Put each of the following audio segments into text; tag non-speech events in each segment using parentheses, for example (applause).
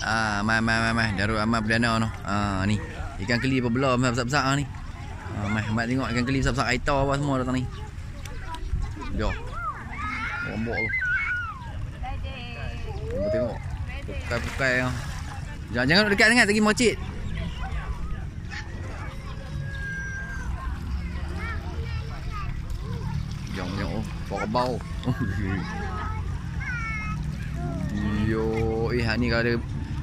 Ah, mai mai mai mai Darul Amal Perdana tu. Ah ni. Ikan keli apa belah besar-besar ni. Ah, mai mat tengok ikan keli besar-besar aita apa semua datang ni. Yo. Bombok tu. Bombok tengok. Pukai-pukai ah. Jangan jangan dekat sangat lagi mocit. Jangan jangan oh, bawa bau. (laughs) Yo, eh ni kalau ada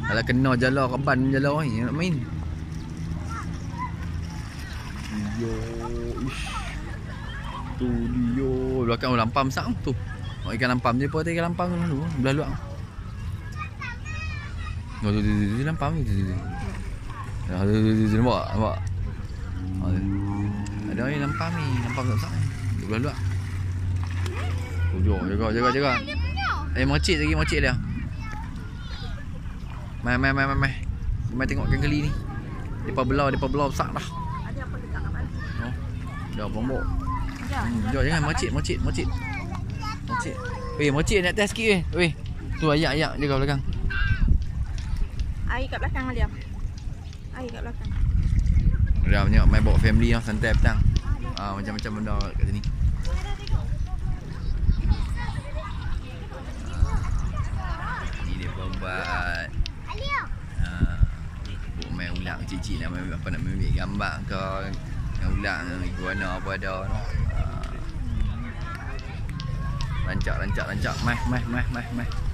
kalau kena jala ke ban jala ni nak main. Yo, ish. Tu dia belakang oh, lampam sak tu. Oh, ikan lampam je pun ikan lampam dulu belah luar. Oh, tu tu tu, tu lampam tu. tu, tu. Ya, tu tu tu, nampak nampak. Ada ni lampam ni, lampam sak ni. Duduk belah luar. Tu dia, jaga jaga jaga. Eh, mocit lagi mocit dia. Mai mai mai mai mai. Mai tengok ikan keli ni. Depa belah, depa belah besar dah. Ada apa dekat kat mana? Oh. Dah bombok. Ya. Hmm, jom jangan mocit, mocit, mocit. Mocit. Weh, mocit nak test sikit weh. Weh. Tu ayak-ayak dia kat belakang. Air kat belakang dia. Air kat belakang. Dah banyak main bawa family lah santai petang. Ah macam-macam benda kat sini. Ni dia buat. Ah, buat main kecil-kecil nak apa nak ambil gambar ke dengan ulang iguana apa ada no. Ah. Rancak rancak rancak meh meh meh meh meh.